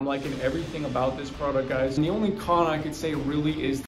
I'm liking everything about this product, guys. And the only con I could say really is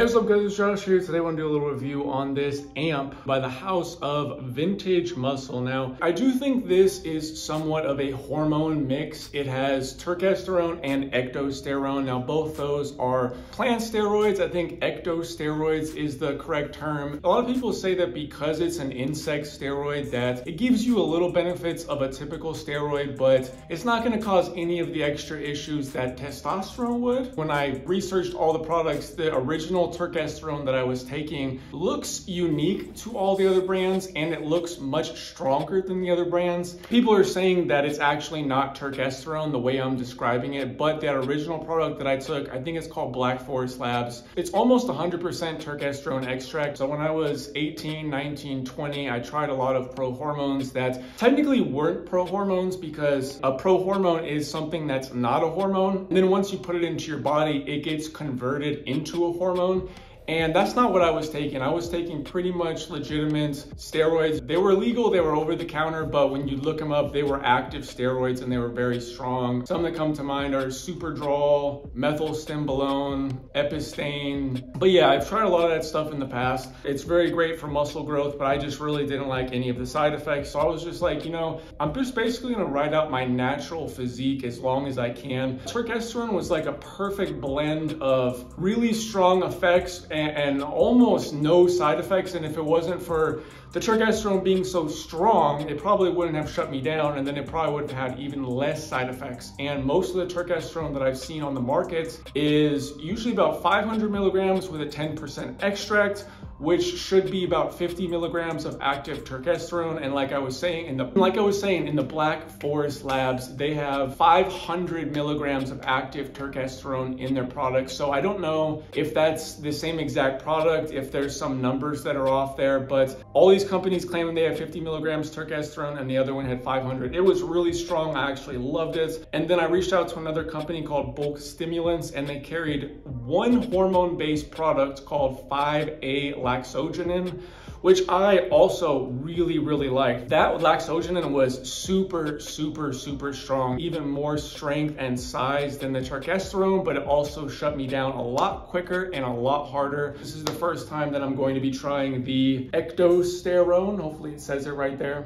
Hey, what's up guys, it's Josh here. Today I want to do a little review on this amp by the house of Vintage Muscle. Now, I do think this is somewhat of a hormone mix. It has turkesterone and ecdysterone. Now, both those are plant steroids. I think ecdysteroids is the correct term. A lot of people say that because it's an insect steroid that it gives you a little benefits of a typical steroid, but it's not going to cause any of the extra issues that testosterone would. When I researched all the products, the original turkesterone that I was taking looks unique to all the other brands and it looks much stronger than the other brands. People are saying that it's actually not turkesterone the way I'm describing it, but that original product that I took, I think it's called Black Forest Labs. It's almost 100% turkesterone extract. So when I was 18, 19, 20, I tried a lot of pro hormones that technically weren't pro hormones because a pro hormone is something that's not a hormone. And then once you put it into your body, it gets converted into a hormone Brown. And that's not what I was taking. I was taking pretty much legitimate steroids. They were legal, they were over the counter, but when you look them up, they were active steroids and they were very strong. Some that come to mind are Superdrol, methylstenbolone, Epistane. But yeah, I've tried a lot of that stuff in the past. It's very great for muscle growth, but I just really didn't like any of the side effects. So I was just like, you know, I'm just basically gonna ride out my natural physique as long as I can. Turkesterone was like a perfect blend of really strong effects and and, almost no side effects. And if it wasn't for the turkesterone being so strong, it probably wouldn't have shut me down and then it probably would have had even less side effects. And most of the turkesterone that I've seen on the market is usually about 500 milligrams with a 10% extract which should be about 50 milligrams of active turkesterone. And like I was saying in the like I was saying in the Black Forest Labs, they have 500 milligrams of active turkesterone in their product. So I don't know if that's the same exact product, if there's some numbers that are off there, but all these companies claiming they have 50 milligrams turkesterone and the other one had 500. It was really strong. I actually loved it. And then I reached out to another company called Bulk Stimulants and they carried one hormone-based product called 5A laxogenin, which I also really, really liked. That laxogenin was super, super, super strong, even more strength and size than the turkesterone, but it also shut me down a lot quicker and a lot harder. This is the first time that I'm going to be trying the ecdysterone. Hopefully it says it right there.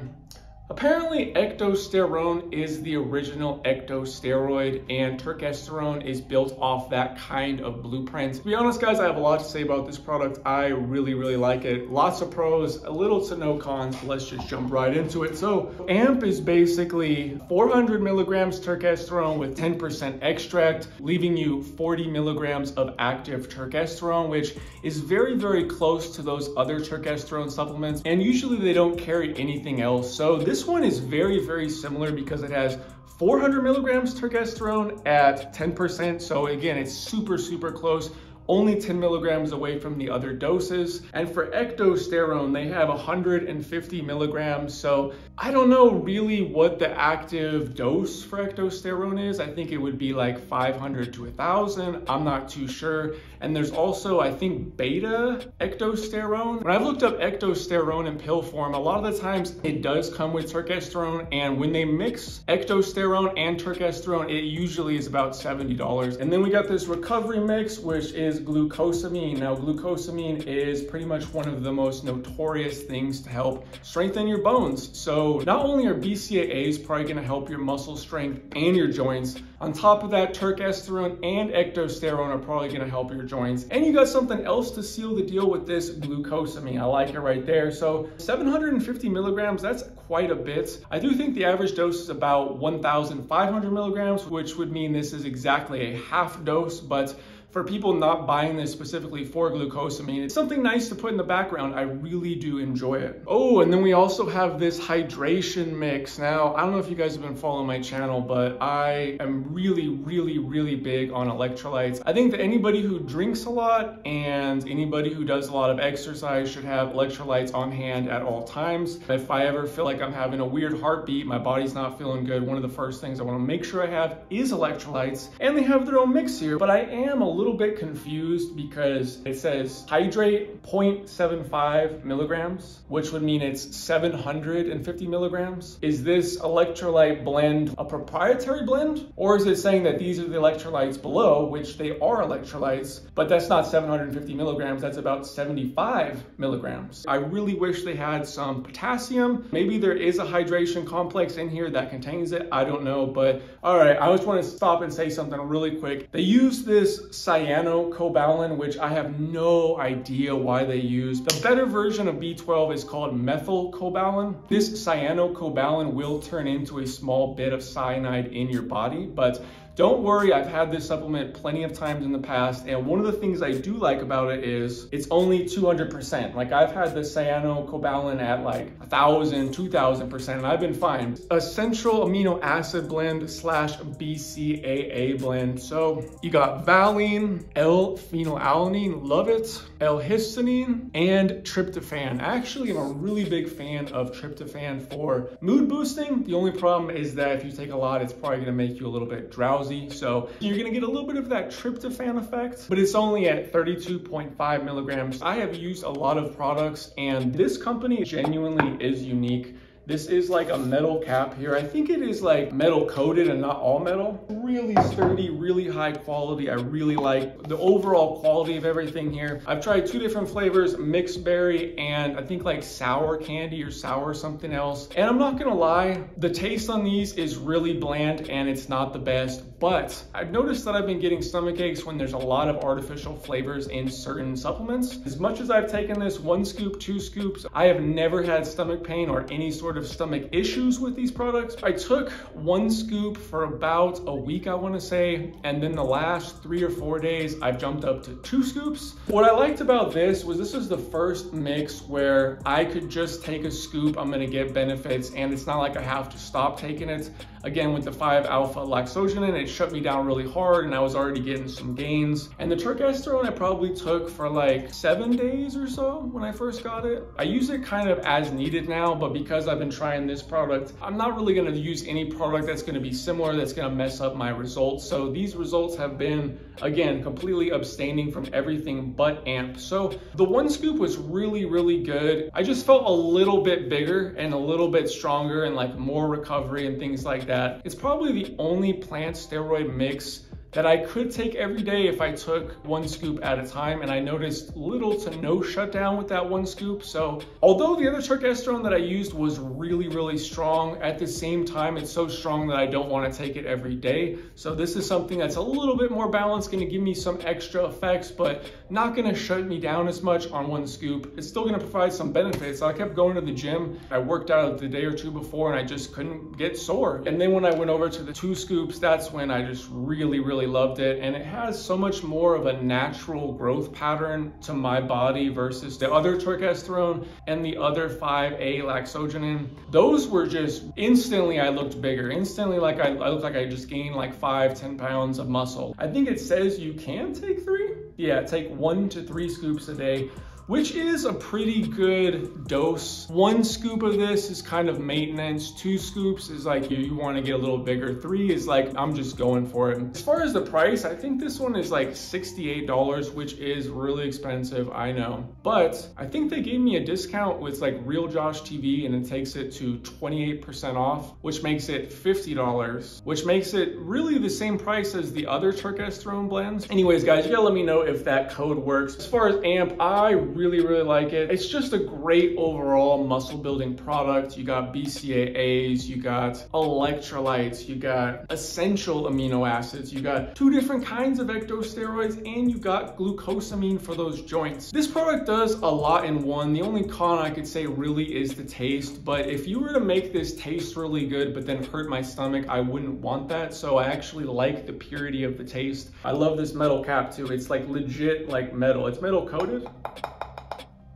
Apparently, ecdysterone is the original ecdysteroid and turkesterone is built off that kind of blueprint. To be honest, guys, I have a lot to say about this product. I really, really like it. Lots of pros, a little to no cons. Let's just jump right into it. So AMP is basically 400 milligrams turkesterone with 10% extract, leaving you 40 milligrams of active turkesterone, which is very, very close to those other turkesterone supplements. And usually they don't carry anything else. So this this one is very, very similar because it has 400 milligrams turkesterone at 10%. So again, it's super, super close only 10 milligrams away from the other doses. And for ecdysterone, they have 150 milligrams. So I don't know really what the active dose for ecdysterone is. I think it would be like 500 to 1000. I'm not too sure. And there's also, I think, beta ecdysterone. When I've looked up ecdysterone in pill form, a lot of the times it does come with turkesterone. And when they mix ecdysterone and turkesterone, it usually is about $70. And then we got this recovery mix, which is is glucosamine. Now, glucosamine is pretty much one of the most notorious things to help strengthen your bones. So not only are BCAAs probably gonna help your muscle strength and your joints, on top of that, turkesterone and ecdysterone are probably gonna help your joints. And you got something else to seal the deal with this glucosamine. I like it right there. So 750 milligrams, that's quite a bit. I do think the average dose is about 1,500 milligrams, which would mean this is exactly a half dose, but for people not buying this specifically for glucosamine. It's something nice to put in the background. I really do enjoy it. Oh, and then we also have this hydration mix. Now, I don't know if you guys have been following my channel, but I am really, really, really big on electrolytes. I think that anybody who drinks a lot and anybody who does a lot of exercise should have electrolytes on hand at all times. If I ever feel like I'm having a weird heartbeat, my body's not feeling good, one of the first things I wanna make sure I have is electrolytes. And they have their own mix here, but I am a little little bit confused because it says hydrate 0.75 milligrams, which would mean it's 750 milligrams. Is this electrolyte blend a proprietary blend? Or is it saying that these are the electrolytes below, which they are electrolytes, but that's not 750 milligrams, that's about 75 milligrams. I really wish they had some potassium. Maybe there is a hydration complex in here that contains it, I don't know, but all right, I just wanna stop and say something really quick. They use this cyanocobalamin, which I have no idea why they use. The better version of B12 is called methylcobalamin. This cyanocobalamin will turn into a small bit of cyanide in your body, but don't worry, I've had this supplement plenty of times in the past, and one of the things I do like about it is it's only 200%. Like I've had the cyanocobalamin at like 1,000, 2,000%, and I've been fine. Essential amino acid blend slash BCAA blend. So you got valine, L-phenylalanine, love it, L-histamine, and tryptophan. Actually, I'm a really big fan of tryptophan for mood boosting. The only problem is that if you take a lot, it's probably gonna make you a little bit drowsy drowsy. So you're gonna get a little bit of that tryptophan effect, but it's only at 32.5 milligrams. I have used a lot of products and this company genuinely is unique. This is like a metal cap here. I think it is like metal coated and not all metal. Really sturdy, really high quality. I really like the overall quality of everything here. I've tried two different flavors, mixed berry and I think like sour candy or sour something else. And I'm not gonna lie, the taste on these is really bland and it's not the best, but I've noticed that I've been getting stomach aches when there's a lot of artificial flavors in certain supplements. As much as I've taken this one scoop, two scoops, I have never had stomach pain or any sort of stomach issues with these products. I took one scoop for about a week, I wanna say, and then the last three or four days, I've jumped up to two scoops. What I liked about this was this was the first mix where I could just take a scoop, I'm gonna get benefits, and it's not like I have to stop taking it. Again, with the 5-alpha laxogenin, it shut me down really hard and I was already getting some gains. And the turkesterone I probably took for like seven days or so when I first got it. I use it kind of as needed now, but because I've been trying this product, I'm not really gonna use any product that's gonna be similar that's gonna mess up my results. So these results have been, again, completely abstaining from everything but AMP. So the one scoop was really, really good. I just felt a little bit bigger and a little bit stronger and like more recovery and things like that that. It's probably the only plant steroid mix that I could take every day if I took one scoop at a time. And I noticed little to no shutdown with that one scoop. So although the other turkesterone that I used was really, really strong, at the same time, it's so strong that I don't want to take it every day. So this is something that's a little bit more balanced, going to give me some extra effects, but not going to shut me down as much on one scoop. It's still going to provide some benefits. I kept going to the gym. I worked out the day or two before and I just couldn't get sore. And then when I went over to the two scoops, that's when I just really, really really loved it. And it has so much more of a natural growth pattern to my body versus the other turkesterone and the other 5A laxogenin. Those were just instantly I looked bigger. Instantly like I, I looked like I just gained like five, 10 pounds of muscle. I think it says you can take three. Yeah, take one to three scoops a day which is a pretty good dose. One scoop of this is kind of maintenance. Two scoops is like you, you wanna get a little bigger. Three is like, I'm just going for it. As far as the price, I think this one is like $68, which is really expensive, I know. But I think they gave me a discount with like Real Josh TV and it takes it to 28% off, which makes it $50, which makes it really the same price as the other turkesterone blends. Anyways, guys, you gotta let me know if that code works. As far as AMP, I really, really like it. It's just a great overall muscle building product. You got BCAAs, you got electrolytes, you got essential amino acids, you got two different kinds of ecdysteroids, and you got glucosamine for those joints. This product does a lot in one. The only con I could say really is the taste, but if you were to make this taste really good, but then hurt my stomach, I wouldn't want that. So I actually like the purity of the taste. I love this metal cap too. It's like legit like metal. It's metal coated.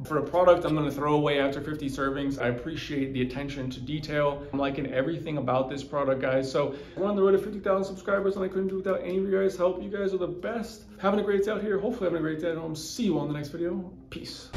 For a product I'm gonna throw away after 50 servings, I appreciate the attention to detail. I'm liking everything about this product, guys. So we're on the road to 50,000 subscribers and I couldn't do without any of you guys' help. You guys are the best. Having a great day out here. Hopefully having a great day at home. See you on the next video. Peace.